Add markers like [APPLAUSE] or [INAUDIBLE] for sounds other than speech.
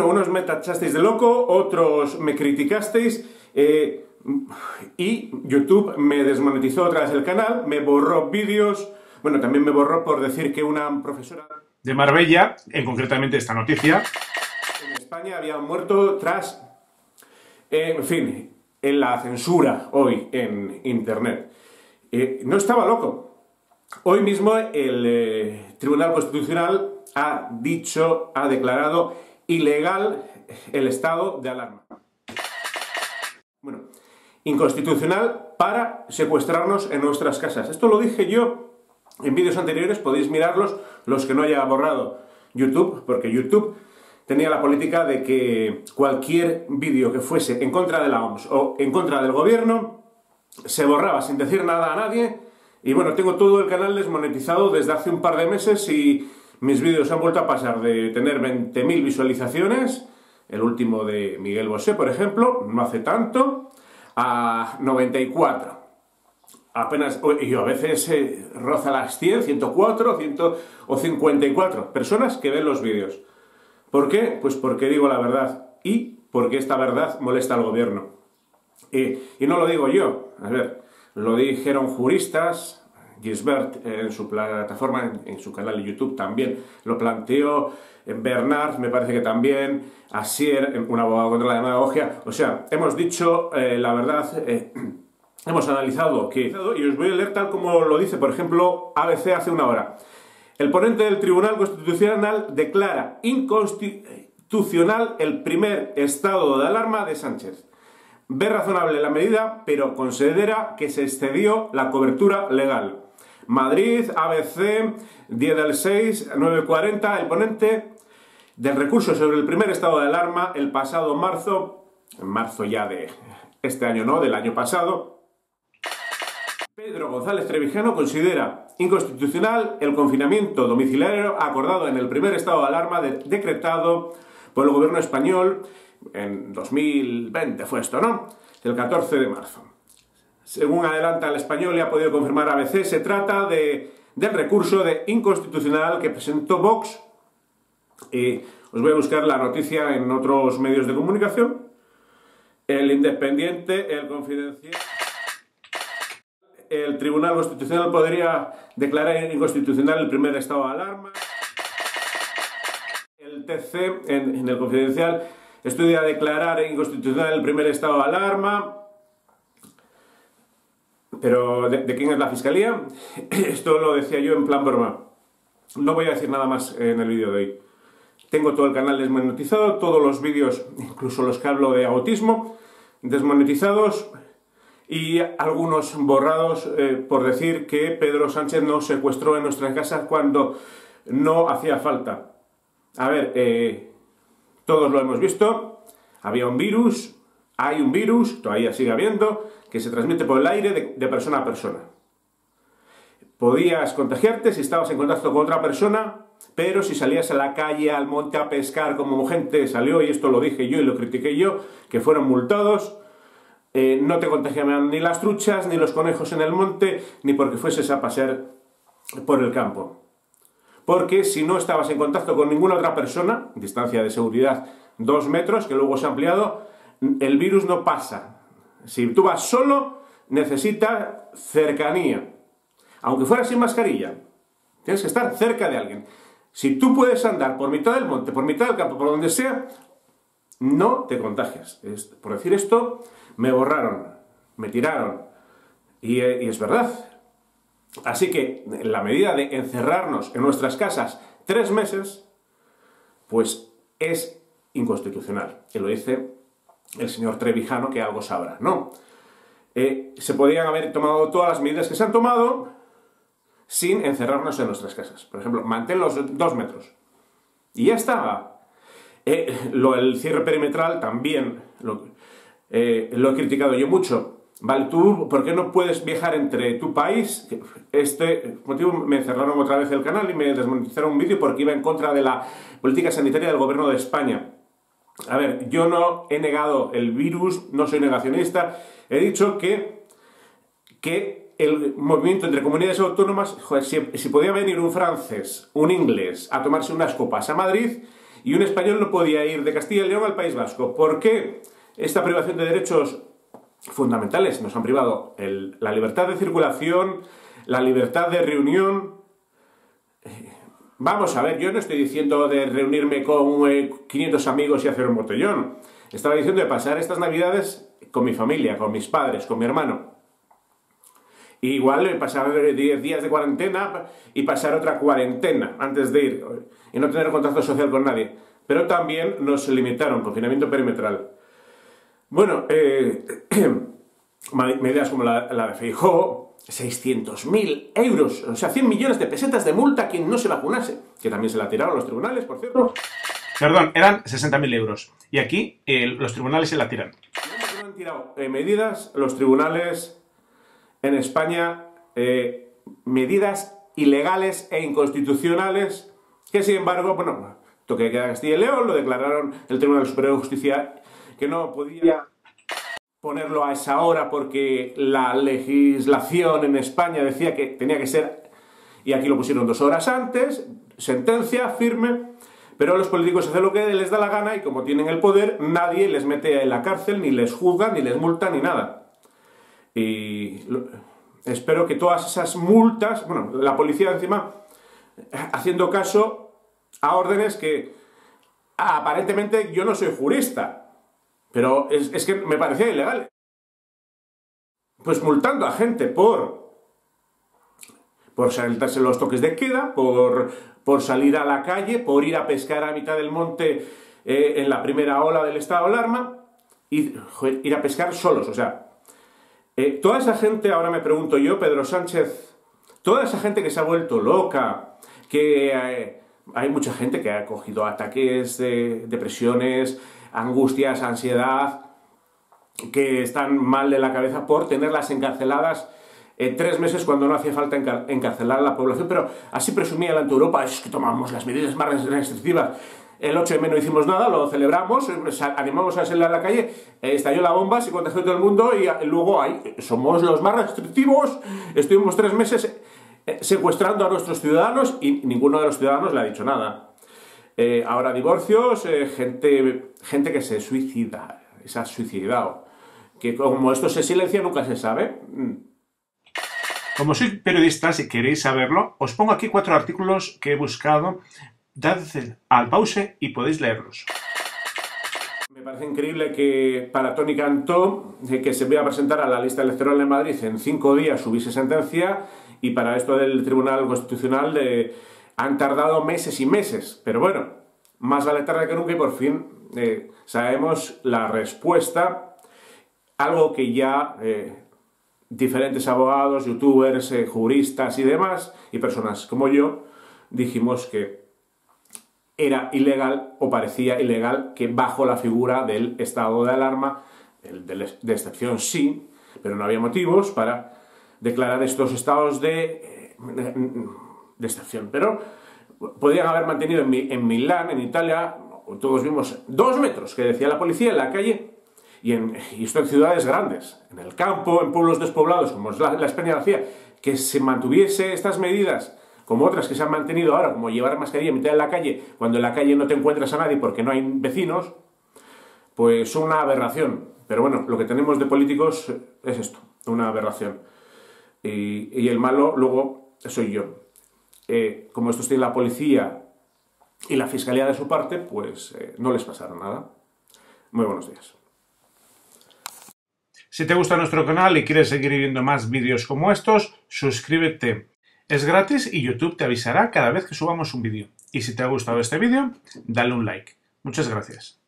Bueno, unos me tachasteis de loco, otros me criticasteis eh, y YouTube me desmonetizó otra vez el canal, me borró vídeos, bueno, también me borró por decir que una profesora de Marbella, en concretamente esta noticia, en España había muerto tras, eh, en fin, en la censura hoy en Internet. Eh, no estaba loco. Hoy mismo el Tribunal Constitucional ha dicho, ha declarado ilegal el estado de alarma. Bueno, inconstitucional para secuestrarnos en nuestras casas. Esto lo dije yo en vídeos anteriores, podéis mirarlos los que no haya borrado YouTube, porque YouTube tenía la política de que cualquier vídeo que fuese en contra de la OMS o en contra del gobierno se borraba sin decir nada a nadie. Y bueno, tengo todo el canal desmonetizado desde hace un par de meses y mis vídeos han vuelto a pasar de tener 20.000 visualizaciones, el último de Miguel Bosé, por ejemplo, no hace tanto, a 94. Apenas, y a veces eh, roza las 100, 104, 100 o 54 personas que ven los vídeos. ¿Por qué? Pues porque digo la verdad y porque esta verdad molesta al gobierno. y no lo digo yo, a ver, lo dijeron juristas, Gisbert en su plataforma, en, su canal de YouTube también lo planteó, Bernard me parece que también, Asier, un abogado contra la demagogia, o sea, hemos dicho eh, la verdad, eh, [CLEARS THROAT] hemos analizado que, y os voy a leer tal como lo dice, por ejemplo, ABC hace una hora. El ponente del Tribunal Constitucional declara inconstitucional el primer estado de alarma de Sánchez. Ve razonable la medida, pero considera que se excedió la cobertura legal. Madrid, ABC, 10 del 6, 9.40, el ponente del recurso sobre el primer estado de alarma el pasado marzo, en marzo ya de este año no, del año pasado, Pedro González Trevijano considera inconstitucional el confinamiento domiciliario acordado en el primer estado de alarma decretado por el gobierno español en 2020 fue esto, ¿no? El 14 de marzo. Según adelanta el español y ha podido confirmar ABC, se trata de, del recurso de inconstitucional que presentó Vox. Y os voy a buscar la noticia en otros medios de comunicación. El Independiente, el Confidencial. El Tribunal Constitucional podría declarar inconstitucional el primer estado de alarma. El TC, en, en el Confidencial, estudia declarar inconstitucional el primer estado de alarma. Pero, ¿de, quién es la fiscalía? [CLEARS THROAT] Esto lo decía yo en plan broma. No voy a decir nada más en el vídeo de hoy. Tengo todo el canal desmonetizado, todos los vídeos, incluso los que hablo de autismo, desmonetizados y algunos borrados eh, por decir que Pedro Sánchez nos secuestró en nuestra casa cuando no hacía falta. A ver, eh, todos lo hemos visto, había un virus, hay un virus, todavía sigue habiendo, que se transmite por el aire de, persona a persona. Podías contagiarte si estabas en contacto con otra persona, pero si salías a la calle, al monte a pescar, como gente salió, y esto lo dije yo y lo critiqué yo, que fueron multados, eh, no te contagiaban ni las truchas, ni los conejos en el monte, ni porque fueses a pasear por el campo. Porque si no estabas en contacto con ninguna otra persona, distancia de seguridad dos metros, que luego se ha ampliado, el virus no pasa si tú vas solo, necesitas cercanía. Aunque fuera sin mascarilla, tienes que estar cerca de alguien. Si tú puedes andar por mitad del monte, por mitad del campo, por donde sea, no te contagias. por decir esto, me borraron, me tiraron. Y, y es verdad. Así que la medida de encerrarnos en nuestras casas tres meses, pues es inconstitucional. Y lo dice el señor Trevijano que algo sabrá. No. Eh, se podrían haber tomado todas las medidas que se han tomado sin encerrarnos en nuestras casas. Por ejemplo, mantén los dos metros. Y ya estaba. Eh, lo, el cierre perimetral también lo, eh, lo he criticado yo mucho. Vale, tú, ¿por qué no puedes viajar entre tu país? Este motivo me cerraron otra vez el canal y me desmonetizaron un vídeo porque iba en contra de la política sanitaria del gobierno de España. A ver, yo no he negado el virus, no soy negacionista, he dicho que, que el movimiento entre comunidades autónomas, si, podía venir un francés, un inglés, a tomarse unas copas a Madrid y un español no podía ir de Castilla y León al País Vasco. ¿Por qué esta privación de derechos fundamentales nos han privado? la libertad de circulación, la libertad de reunión. Eh, vamos a ver, yo no estoy diciendo de reunirme con 500 eh, amigos y hacer un botellón. Estaba diciendo de pasar estas navidades con mi familia, con mis padres, con mi hermano. igual eh, pasar 10 días de cuarentena y pasar otra cuarentena antes de ir y no tener contacto social con nadie. Pero también nos limitaron, confinamiento perimetral. Bueno, eh, [CLEARS THROAT] medidas como la, la de Feijóo, 600.000 euros, o sea, 100 millones de pesetas de multa a quien no se vacunase, que también se la tiraron los tribunales, por cierto. Perdón, eran 60.000 euros. Y aquí eh, los tribunales se la tiran. No han tirado eh, medidas, los tribunales en España, eh, medidas ilegales e inconstitucionales, que sin embargo, bueno, toque de queda Castilla y León, lo declararon el Tribunal Superior de Justicia que no podía ponerlo a esa hora porque la legislación en España decía que tenía que ser, y aquí lo pusieron dos horas antes, sentencia firme, pero los políticos hacen lo que les da la gana y como tienen el poder, nadie les mete en la cárcel, ni les juzga, ni les multa, ni nada. Y espero que todas esas multas, bueno, la policía encima, haciendo caso a órdenes que aparentemente yo no soy jurista, pero es, que me parecía ilegal. Pues multando a gente por, por saltarse los toques de queda, por, por salir a la calle, por ir a pescar a mitad del monte eh, en la primera ola del estado de alarma, y ir a pescar solos. O sea, eh, toda esa gente, ahora me pregunto yo, Pedro Sánchez, toda esa gente que se ha vuelto loca, que eh, hay mucha gente que ha cogido ataques de depresiones, angustias, ansiedad, que están mal de la cabeza por tenerlas encarceladas eh, tres meses cuando no hacía falta encarcelar a la población, pero así presumía la Europa, es que tomamos las medidas más restrictivas. El 8 de no hicimos nada, lo celebramos, eh, animamos a salir a la calle, eh, estalló la bomba, se contagió todo el mundo y luego ahí somos los más restrictivos, estuvimos tres meses secuestrando a nuestros ciudadanos y ninguno de los ciudadanos le ha dicho nada. Eh, ahora divorcios, eh, gente, gente que se suicida, se ha suicidado. Que como esto se silencia nunca se sabe. Mm. Como soy periodista, si queréis saberlo, os pongo aquí cuatro artículos que he buscado. Dad al pause y podéis leerlos. Me parece increíble que para Tony Cantó, que se vaya a presentar a la lista electoral de Madrid en cinco días, hubiese sentencia, y para esto del Tribunal Constitucional de han tardado meses y meses, pero bueno, más vale tarde que nunca y por fin eh, sabemos la respuesta, algo que ya eh, diferentes abogados, youtubers, eh, juristas y demás, y personas como yo, dijimos que era ilegal o parecía ilegal que bajo la figura del estado de alarma, de excepción sí, pero no había motivos para declarar estos estados de de excepción. Pero podrían haber mantenido en, Milán, en Italia, todos vimos dos metros, que decía la policía en la calle, y, en, esto en ciudades grandes, en el campo, en pueblos despoblados, como es la, la España hacía, que se mantuviese estas medidas como otras que se han mantenido ahora, como llevar mascarilla en mitad de la calle, cuando en la calle no te encuentras a nadie porque no hay vecinos, pues una aberración. Pero bueno, lo que tenemos de políticos es esto, una aberración. Y, y el malo luego soy yo. Eh, como esto tiene la policía y la fiscalía de su parte, pues eh, no les pasará nada. Muy buenos días. Si te gusta nuestro canal y quieres seguir viendo más vídeos como estos, suscríbete. Es gratis y YouTube te avisará cada vez que subamos un vídeo. Y si te ha gustado este vídeo, dale un like. Muchas gracias.